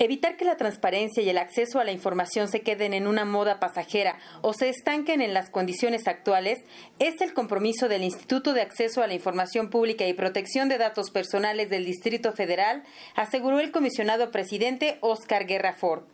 Evitar que la transparencia y el acceso a la información se queden en una moda pasajera o se estanquen en las condiciones actuales es el compromiso del Instituto de Acceso a la Información Pública y Protección de Datos Personales del Distrito Federal, aseguró el comisionado presidente Oscar Guerra Ford.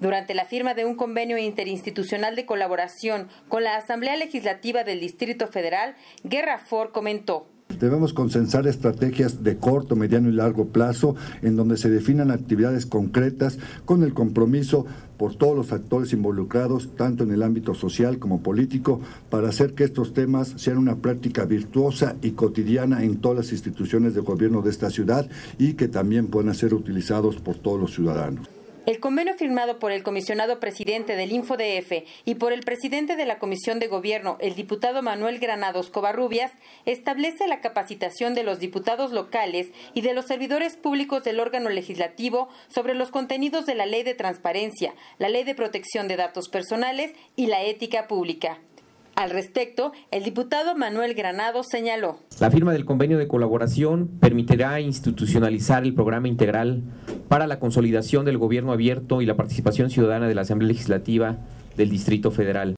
Durante la firma de un convenio interinstitucional de colaboración con la Asamblea Legislativa del Distrito Federal, Guerra Ford comentó. Debemos consensar estrategias de corto, mediano y largo plazo en donde se definan actividades concretas con el compromiso por todos los actores involucrados, tanto en el ámbito social como político, para hacer que estos temas sean una práctica virtuosa y cotidiana en todas las instituciones de gobierno de esta ciudad y que también puedan ser utilizados por todos los ciudadanos. El convenio firmado por el comisionado presidente del InfoDF y por el presidente de la Comisión de Gobierno, el diputado Manuel Granados Covarrubias, establece la capacitación de los diputados locales y de los servidores públicos del órgano legislativo sobre los contenidos de la Ley de Transparencia, la Ley de Protección de Datos Personales y la Ética Pública. Al respecto, el diputado Manuel Granado señaló. La firma del convenio de colaboración permitirá institucionalizar el programa integral para la consolidación del gobierno abierto y la participación ciudadana de la Asamblea Legislativa del Distrito Federal.